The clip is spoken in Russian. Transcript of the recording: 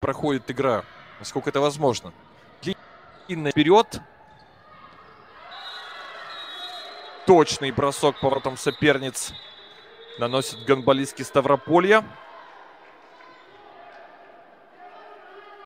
проходит игра, насколько это возможно. Длинный вперед. Точный бросок поворотом соперниц наносит гонболистки Ставрополья.